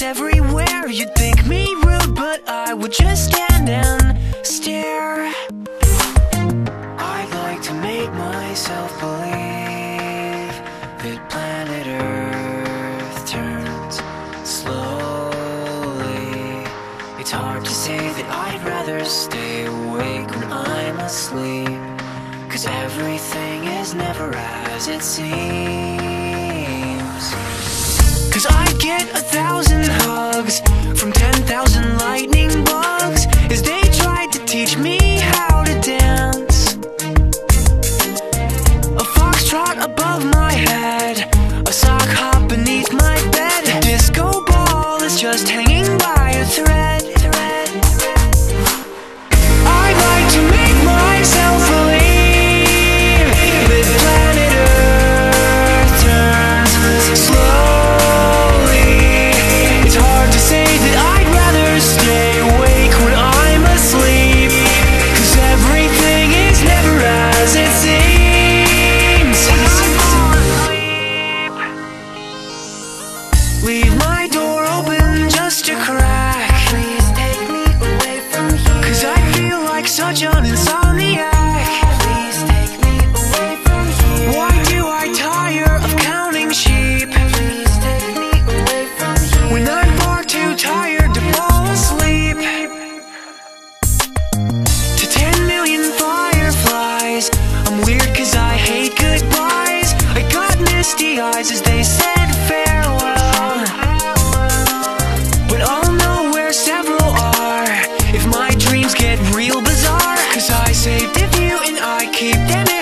Everywhere. You'd think me rude But I would just stand and stare. I'd like to make myself believe That planet Earth turns slowly. It's hard to say that I'd rather stay awake when I'm asleep Cause everything is never as it seems. Cause I get a thousand To ten million fireflies. I'm weird cause I hate goodbyes. I got misty eyes as they said farewell. Know where several are. If my dreams get real I and I keep them